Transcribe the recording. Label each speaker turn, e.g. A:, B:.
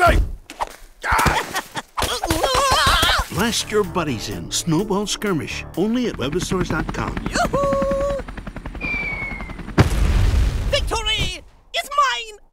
A: safe!
B: Blast your buddies in Snowball Skirmish, only at webasores.com.